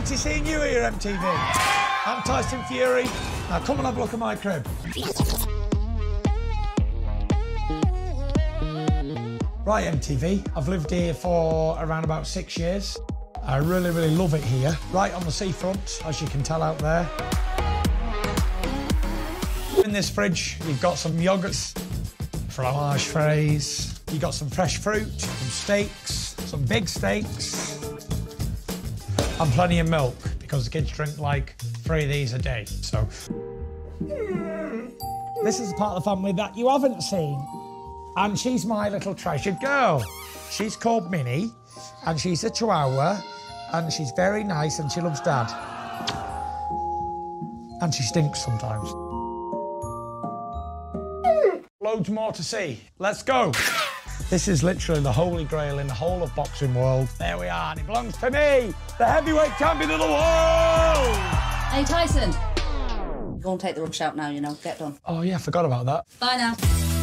Fancy seeing you here, MTV. I'm Tyson Fury. Now come and have a look at my crib. Right, MTV. I've lived here for around about six years. I really, really love it here. Right on the seafront, as you can tell out there. In this fridge, you've got some yogurts, fromage frais, you've got some fresh fruit, some steaks, some big steaks, and plenty of milk because the kids drink like three of these a day. So, this is the part of the family that you haven't seen, and she's my little treasured girl. She's called Minnie, and she's a Chihuahua, and she's very nice, and she loves Dad. And she stinks sometimes. Loads more to see. Let's go. This is literally the holy grail in the whole of boxing world. There we are, and it belongs to me, the heavyweight champion of the world. Hey, Tyson. Go and take the rubbish out now, you know. Get done. Oh yeah, forgot about that. Bye now.